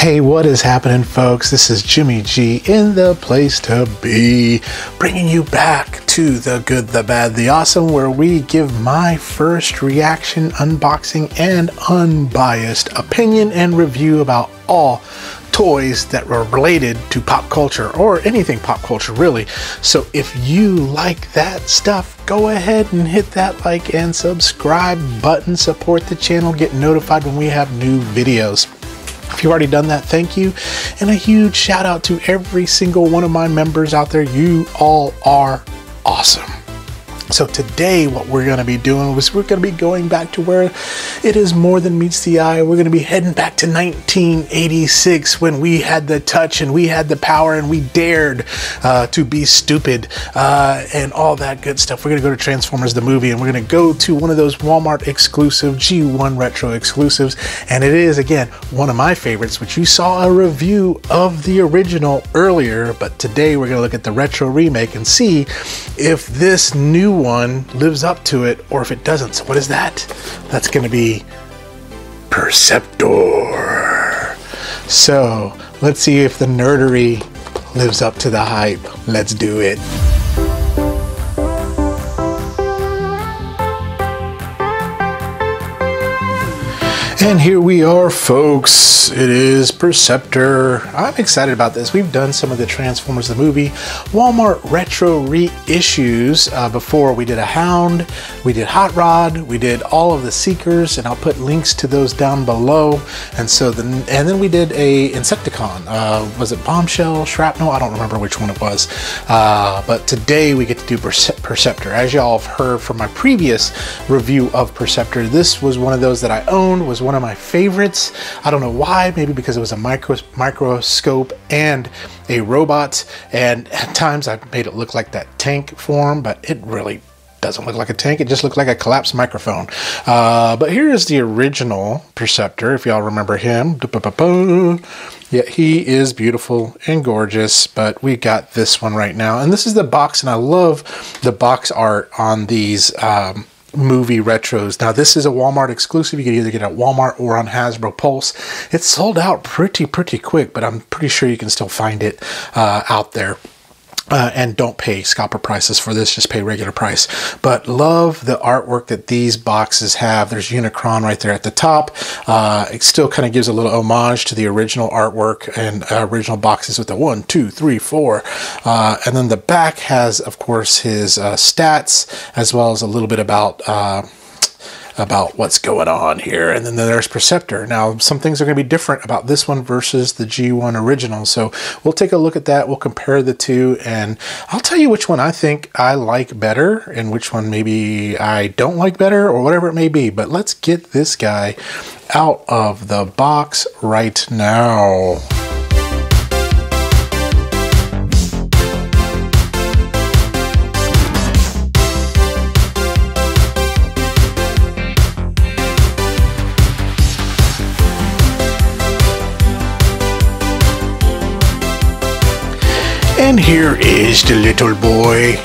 Hey, what is happening, folks? This is Jimmy G in the place to be, bringing you back to the good, the bad, the awesome, where we give my first reaction, unboxing, and unbiased opinion and review about all toys that were related to pop culture or anything pop culture, really. So if you like that stuff, go ahead and hit that like and subscribe button, support the channel, get notified when we have new videos. If you've already done that, thank you. And a huge shout out to every single one of my members out there. You all are awesome. So today what we're going to be doing is we're going to be going back to where it is more than meets the eye. We're going to be heading back to 1986 when we had the touch and we had the power and we dared uh, to be stupid uh, and all that good stuff. We're going to go to Transformers the movie and we're going to go to one of those Walmart exclusive G1 retro exclusives and it is again one of my favorites which you saw a review of the original earlier but today we're going to look at the retro remake and see if this new one lives up to it or if it doesn't. So, what is that? That's going to be Perceptor. So, let's see if the nerdery lives up to the hype. Let's do it. And here we are, folks. It is Perceptor. I'm excited about this. We've done some of the Transformers the movie Walmart retro reissues uh, before. We did a Hound, we did Hot Rod, we did all of the Seekers, and I'll put links to those down below. And so then, and then we did a Insecticon. Uh, was it Bombshell, Shrapnel? I don't remember which one it was. Uh, but today we get to do Perceptor. As y'all have heard from my previous review of Perceptor, this was one of those that I owned. Was one one of my favorites. I don't know why, maybe because it was a micro, microscope and a robot, and at times I made it look like that tank form, but it really doesn't look like a tank. It just looked like a collapsed microphone. Uh, but here is the original Perceptor, if y'all remember him. Yeah, he is beautiful and gorgeous, but we got this one right now. And this is the box, and I love the box art on these um, movie retros. Now, this is a Walmart exclusive. You can either get it at Walmart or on Hasbro Pulse. It's sold out pretty, pretty quick, but I'm pretty sure you can still find it uh, out there. Uh, and don't pay scalper prices for this, just pay regular price. But love the artwork that these boxes have. There's Unicron right there at the top. Uh, it still kind of gives a little homage to the original artwork and uh, original boxes with the one, two, three, four. Uh, and then the back has, of course, his uh, stats as well as a little bit about uh, about what's going on here. And then there's Perceptor. Now, some things are going to be different about this one versus the G1 original. So we'll take a look at that. We'll compare the two, and I'll tell you which one I think I like better and which one maybe I don't like better or whatever it may be. But let's get this guy out of the box right now. And here is the little boy.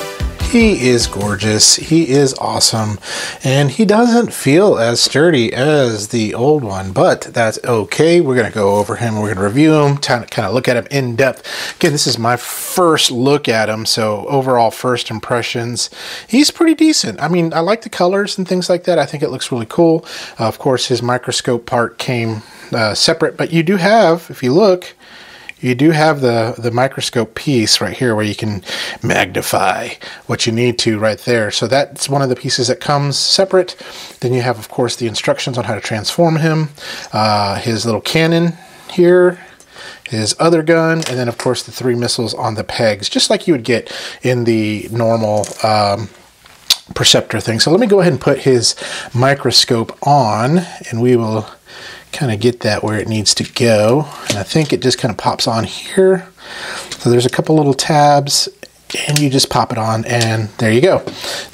He is gorgeous, he is awesome, and he doesn't feel as sturdy as the old one, but that's okay. We're going to go over him, we're going to review him, kind of look at him in depth. Again, this is my first look at him, so overall first impressions, he's pretty decent. I mean, I like the colors and things like that. I think it looks really cool. Uh, of course, his microscope part came uh, separate, but you do have, if you look, you do have the, the microscope piece right here where you can magnify what you need to right there. So that's one of the pieces that comes separate. Then you have, of course, the instructions on how to transform him, uh, his little cannon here, his other gun, and then, of course, the three missiles on the pegs, just like you would get in the normal um, Perceptor thing. So let me go ahead and put his microscope on, and we will kind of get that where it needs to go. And I think it just kind of pops on here. So there's a couple little tabs and you just pop it on and there you go.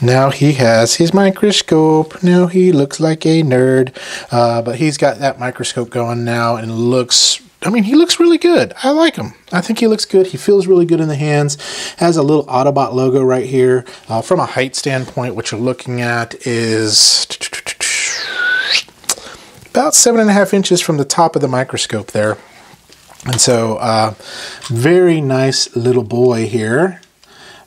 Now he has his microscope. Now he looks like a nerd, uh, but he's got that microscope going now and looks I mean, he looks really good. I like him. I think he looks good. He feels really good in the hands. Has a little Autobot logo right here. Uh, from a height standpoint, what you're looking at is about seven and a half inches from the top of the microscope there. And so, uh, very nice little boy here.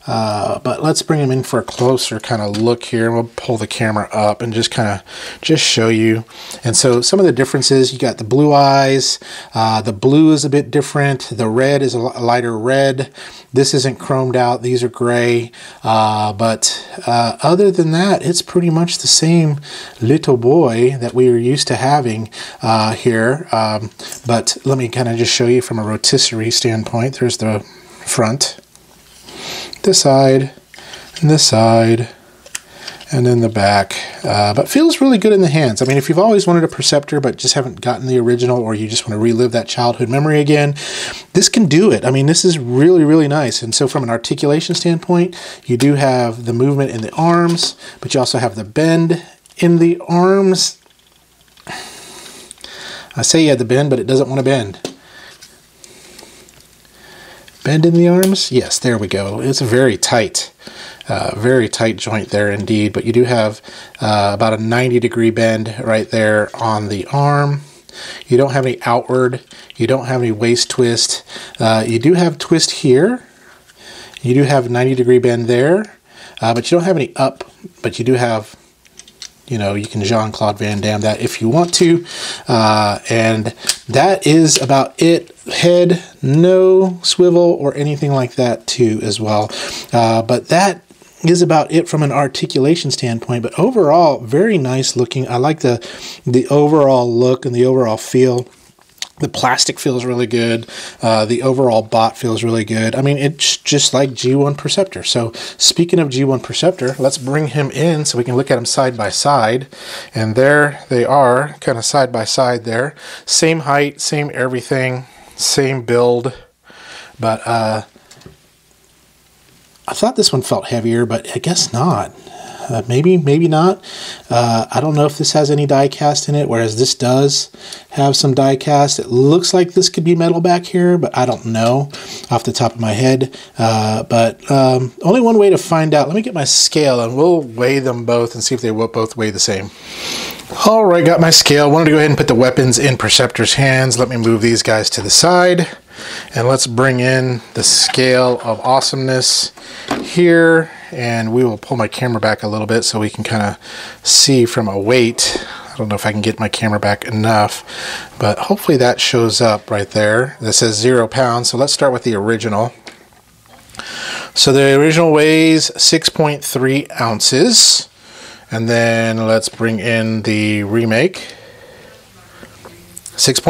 Uh, but let's bring him in for a closer kind of look here. We'll pull the camera up and just kind of just show you. And so some of the differences, you got the blue eyes, uh, the blue is a bit different. The red is a lighter red. This isn't chromed out. These are gray. Uh, but uh, other than that, it's pretty much the same little boy that we are used to having uh, here. Um, but let me kind of just show you from a rotisserie standpoint. There's the front this side, and this side, and then the back. Uh, but feels really good in the hands. I mean, if you've always wanted a Perceptor but just haven't gotten the original or you just want to relive that childhood memory again, this can do it. I mean, this is really, really nice. And so from an articulation standpoint, you do have the movement in the arms, but you also have the bend in the arms. I say you had the bend, but it doesn't want to bend. Bend in the arms? Yes, there we go. It's a very tight. Uh, very tight joint there indeed, but you do have uh, about a 90 degree bend right there on the arm. You don't have any outward, you don't have any waist twist. Uh, you do have twist here. You do have 90 degree bend there, uh, but you don't have any up, but you do have you know, you can Jean Claude Van Damme that if you want to. Uh, and that is about it. Head, no swivel or anything like that, too, as well. Uh, but that is about it from an articulation standpoint. But overall, very nice looking. I like the the overall look and the overall feel. The plastic feels really good. Uh, the overall bot feels really good. I mean, it's just like G1 Perceptor. So, speaking of G1 Perceptor, let's bring him in so we can look at him side by side. And there they are, kind of side by side there. Same height, same everything, same build. But uh, I thought this one felt heavier, but I guess not. Uh, maybe, maybe not. Uh, I don't know if this has any die cast in it, whereas this does have some die cast. It looks like this could be metal back here, but I don't know off the top of my head. Uh, but um, only one way to find out. Let me get my scale and we'll weigh them both and see if they will both weigh the same. All right, got my scale. Wanted to go ahead and put the weapons in Perceptor's hands. Let me move these guys to the side. And let's bring in the scale of awesomeness here and we will pull my camera back a little bit so we can kind of see from a weight. I don't know if I can get my camera back enough, but hopefully that shows up right there. That says zero pounds, so let's start with the original. So the original weighs 6.3 ounces. And then let's bring in the remake. 6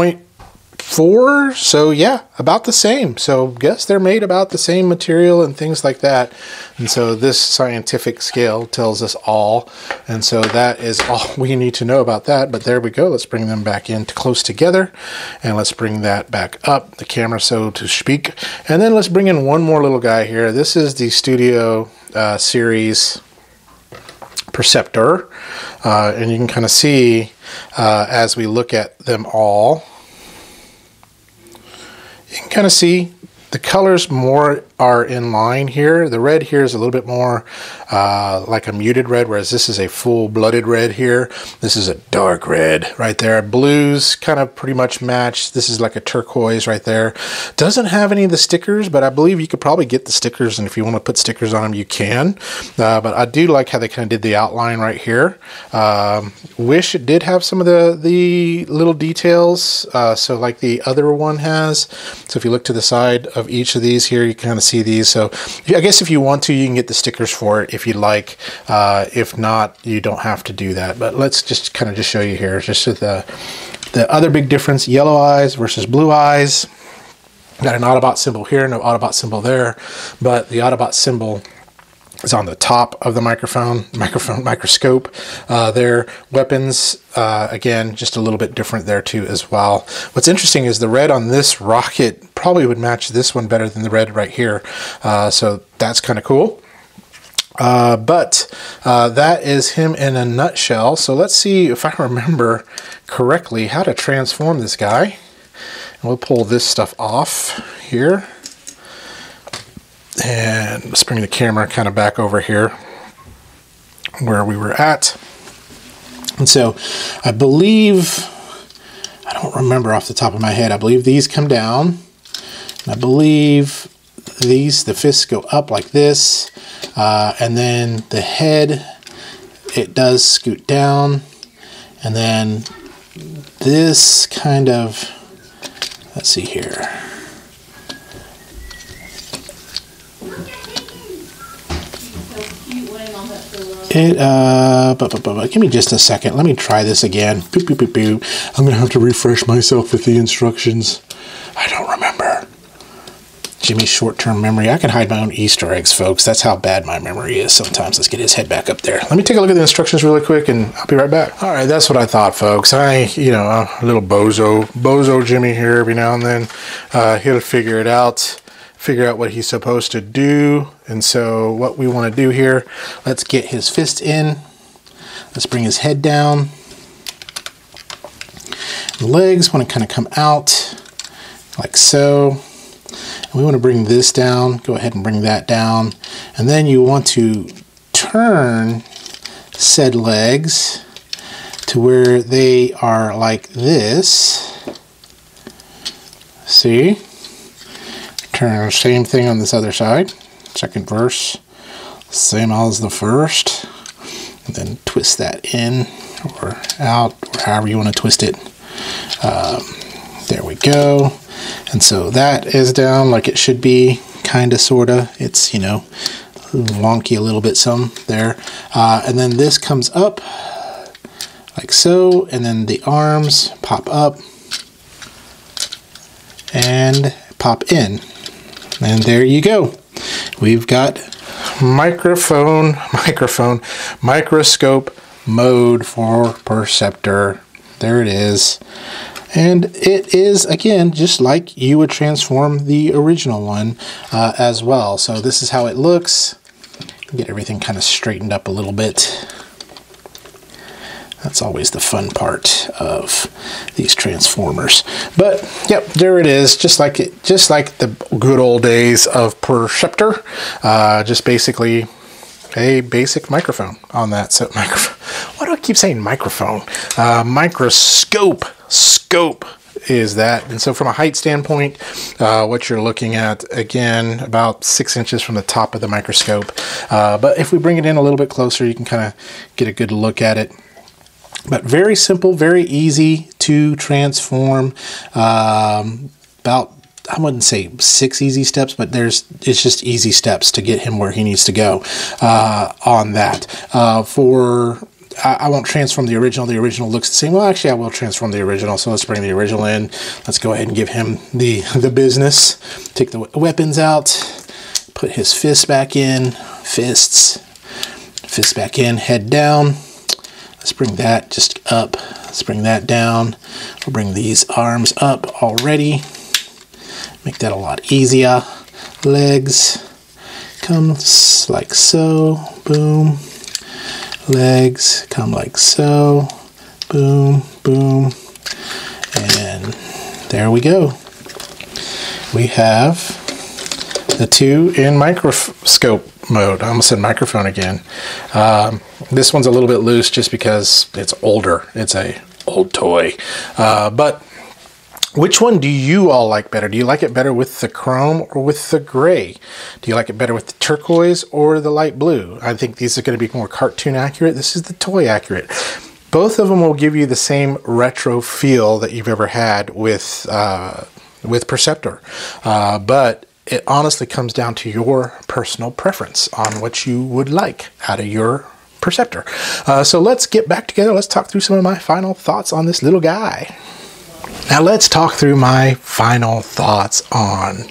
four. So yeah, about the same. So guess they're made about the same material and things like that. And so this scientific scale tells us all. And so that is all we need to know about that. But there we go. Let's bring them back in close together. And let's bring that back up, the camera so to speak. And then let's bring in one more little guy here. This is the Studio uh, Series Perceptor. Uh, and you can kind of see uh, as we look at them all you can kind of see the colors more are in line here. The red here is a little bit more uh, like a muted red, whereas this is a full-blooded red here. This is a dark red right there. Blues kind of pretty much match. This is like a turquoise right there. Doesn't have any of the stickers, but I believe you could probably get the stickers, and if you want to put stickers on them, you can. Uh, but I do like how they kind of did the outline right here. Um, wish it did have some of the, the little details, uh, so like the other one has. So if you look to the side of each of these here, you kind of see these. So I guess if you want to, you can get the stickers for it if you'd like. Uh, if not, you don't have to do that. But let's just kind of just show you here. Just the, the other big difference, yellow eyes versus blue eyes. Got an Autobot symbol here, no Autobot symbol there, but the Autobot symbol is on the top of the microphone, microphone microscope. Uh, their weapons, uh, again, just a little bit different there too as well. What's interesting is the red on this rocket probably would match this one better than the red right here. Uh, so that's kind of cool. Uh, but uh, that is him in a nutshell. So let's see if I remember correctly how to transform this guy. And we'll pull this stuff off here. And let's bring the camera kind of back over here where we were at. And so I believe I don't remember off the top of my head. I believe these come down. I believe these, the fists go up like this. Uh, and then the head, it does scoot down. And then this kind of, let's see here. It, uh, but, but, but, give me just a second. Let me try this again. Boop, boop, boop, boop. I'm going to have to refresh myself with the instructions. I don't remember. Jimmy's short-term memory. I can hide my own Easter eggs, folks. That's how bad my memory is sometimes. Let's get his head back up there. Let me take a look at the instructions really quick, and I'll be right back. All right, that's what I thought, folks. I, you know, a little bozo, bozo Jimmy here every now and then. Uh, he'll figure it out figure out what he's supposed to do. And so what we want to do here, let's get his fist in. Let's bring his head down. The legs want to kind of come out like so. And we want to bring this down. Go ahead and bring that down. And then you want to turn said legs to where they are like this. See? Turn same thing on this other side. Second verse, same as the first. And then twist that in or out, or however you want to twist it. Um, there we go. And so that is down like it should be, kind of, sort of. It's, you know, wonky a little bit some there. Uh, and then this comes up like so, and then the arms pop up and pop in. And there you go. We've got microphone, microphone, microscope mode for Perceptor. There it is. And it is, again, just like you would transform the original one uh, as well. So this is how it looks. Get everything kind of straightened up a little bit. That's always the fun part of these transformers. But yep, there it is, just like it, just like the good old days of Perceptor. Uh, just basically a basic microphone on that. So microphone. Why do I keep saying microphone? Uh, microscope scope is that. And so from a height standpoint, uh, what you're looking at, again, about six inches from the top of the microscope. Uh, but if we bring it in a little bit closer, you can kind of get a good look at it. But very simple, very easy to transform. Um, about I wouldn't say six easy steps, but there's it's just easy steps to get him where he needs to go uh, on that. Uh, for I, I, won't transform the original. The original looks the same. Well, actually, I will transform the original. So let's bring the original in. Let's go ahead and give him the the business. Take the weapons out. Put his fists back in. Fists. Fists back in. Head down Let's bring that just up. Let's bring that down. We'll bring these arms up already. Make that a lot easier. Legs come like so. Boom. Legs come like so. Boom, boom. And there we go. We have the two in microscope mode. I almost said microphone again. Um, this one's a little bit loose just because it's older. It's a old toy. Uh, but which one do you all like better? Do you like it better with the chrome or with the gray? Do you like it better with the turquoise or the light blue? I think these are going to be more cartoon accurate. This is the toy accurate. Both of them will give you the same retro feel that you've ever had with uh, with Perceptor, uh, but it honestly comes down to your personal preference on what you would like out of your Perceptor. Uh, so let's get back together. Let's talk through some of my final thoughts on this little guy. Now let's talk through my final thoughts on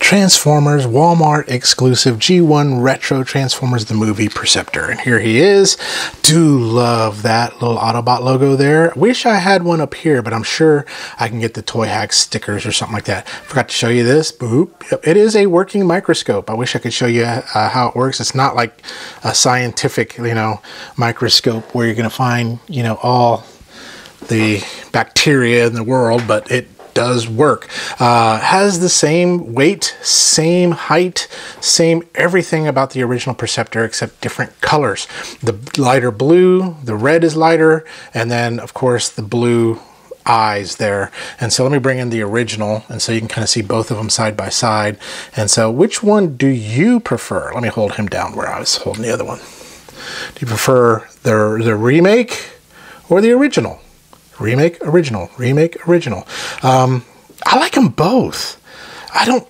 Transformers Walmart exclusive G1 Retro Transformers the movie Perceptor. And here he is. Do love that little Autobot logo there. Wish I had one up here, but I'm sure I can get the Toy Hack stickers or something like that. Forgot to show you this. Boop. It is a working microscope. I wish I could show you uh, how it works. It's not like a scientific, you know, microscope where you're going to find, you know, all the bacteria in the world, but it does work. Uh, has the same weight, same height, same everything about the original Perceptor except different colors. The lighter blue, the red is lighter, and then of course the blue eyes there. And so let me bring in the original and so you can kind of see both of them side by side. And so which one do you prefer? Let me hold him down where I was holding the other one. Do you prefer the, the remake or the original? Remake, original, remake, original. Um, I like them both. I don't.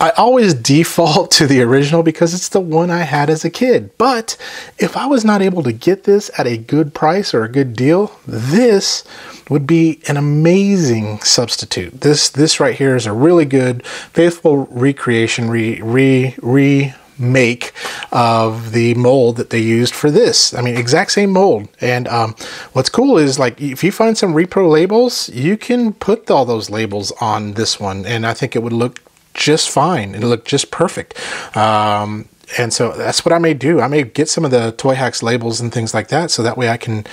I always default to the original because it's the one I had as a kid. But if I was not able to get this at a good price or a good deal, this would be an amazing substitute. This this right here is a really good, faithful recreation, Re re re remake of the mold that they used for this. I mean, exact same mold. And um, what's cool is like if you find some repro labels, you can put all those labels on this one, and I think it would look just fine. It looked just perfect. Um, and so that's what I may do. I may get some of the Toyhax labels and things like that, so that way I can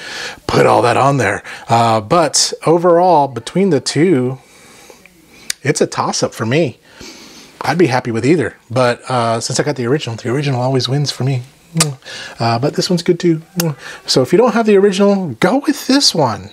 put all that on there. Uh, but overall, between the two, it's a toss up for me. I'd be happy with either, but uh, since I got the original, the original always wins for me. Uh, but this one's good too. So if you don't have the original, go with this one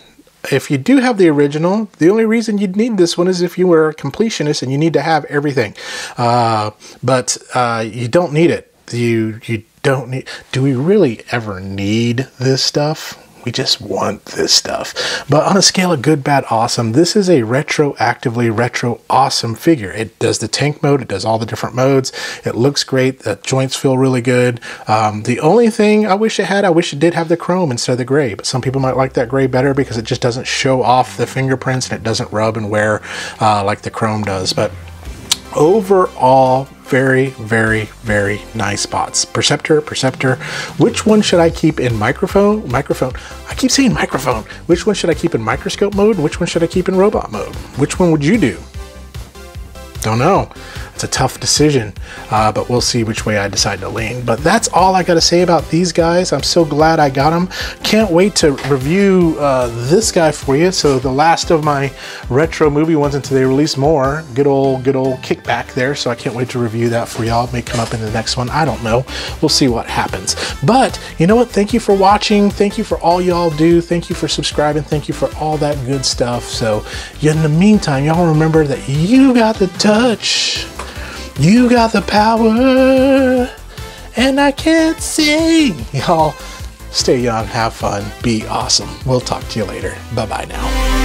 if you do have the original, the only reason you'd need this one is if you were a completionist and you need to have everything. Uh, but uh, you don't need it. You you don't need. Do we really ever need this stuff? We just want this stuff. But on a scale of good, bad, awesome, this is a retroactively retro awesome figure. It does the tank mode, it does all the different modes. It looks great. The joints feel really good. Um, the only thing I wish it had, I wish it did have the chrome instead of the gray. But some people might like that gray better because it just doesn't show off the fingerprints and it doesn't rub and wear uh, like the chrome does. But overall very very very nice spots. Perceptor perceptor. Which one should i keep in microphone? Microphone. I keep saying microphone. Which one should i keep in microscope mode? Which one should i keep in robot mode? Which one would you do? Don't know it's a tough decision, uh, but we'll see which way I decide to lean. But that's all I got to say about these guys. I'm so glad I got them. Can't wait to review uh, this guy for you. So the last of my retro movie ones until they release more. Good old, good old kickback there. So I can't wait to review that for y'all. May come up in the next one. I don't know. We'll see what happens. But you know what? Thank you for watching. Thank you for all y'all do. Thank you for subscribing. Thank you for all that good stuff. So in the meantime, y'all remember that you got the touch. You got the power, and I can't sing. Y'all, stay young, have fun, be awesome. We'll talk to you later. Bye bye now.